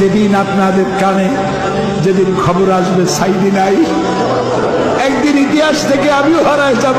যেদিন আপনাদের কানে যেদিন খবর আসবে সাইদিন নাই। একদিন ইতিহাস থেকে আমিও হারায় যাব।